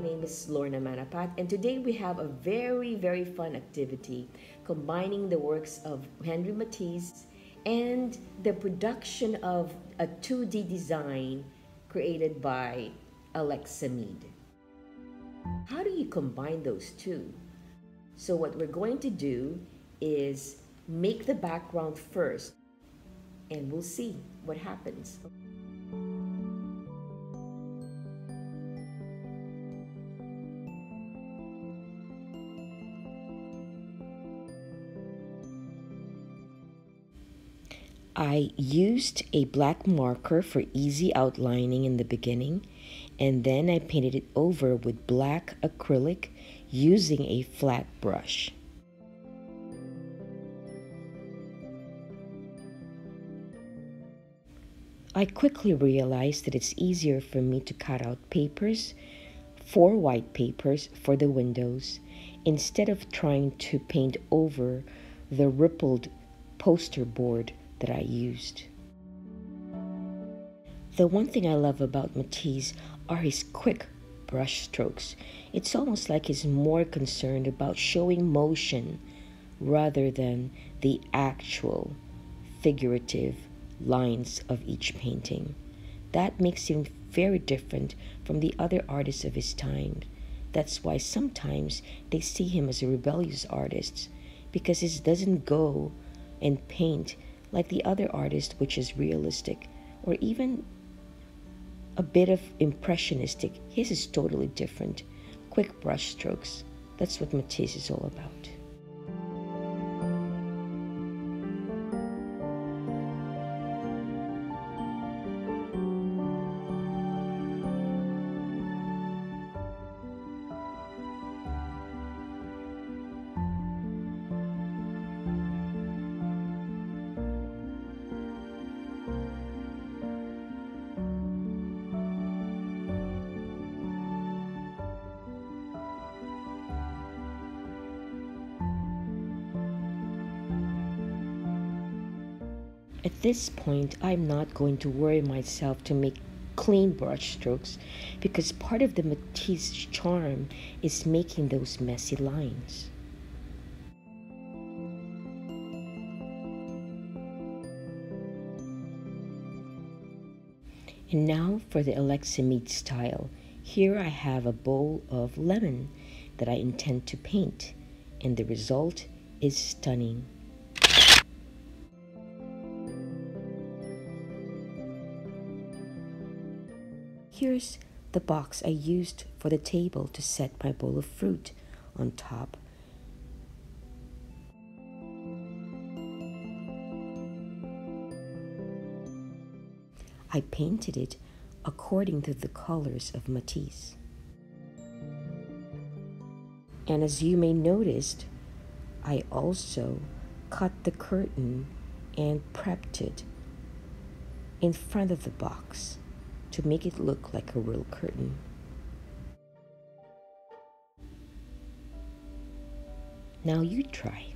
my name is Lorna Manapat, and today we have a very, very fun activity combining the works of Henri Matisse and the production of a 2D design created by Alexa Meade. How do you combine those two? So, what we're going to do is make the background first, and we'll see what happens. I used a black marker for easy outlining in the beginning and then I painted it over with black acrylic using a flat brush. I quickly realized that it's easier for me to cut out papers, four white papers for the windows, instead of trying to paint over the rippled poster board that I used. The one thing I love about Matisse are his quick brush strokes. It's almost like he's more concerned about showing motion rather than the actual figurative lines of each painting. That makes him very different from the other artists of his time. That's why sometimes they see him as a rebellious artist because he doesn't go and paint like the other artist, which is realistic or even a bit of impressionistic. His is totally different. Quick brush strokes. That's what Matisse is all about. At this point, I'm not going to worry myself to make clean brush strokes because part of the Matisse charm is making those messy lines. And now for the Alexa Meade style. Here I have a bowl of lemon that I intend to paint and the result is stunning. Here's the box I used for the table to set my bowl of fruit on top. I painted it according to the colors of Matisse. And as you may noticed, I also cut the curtain and prepped it in front of the box to make it look like a real curtain. Now you try.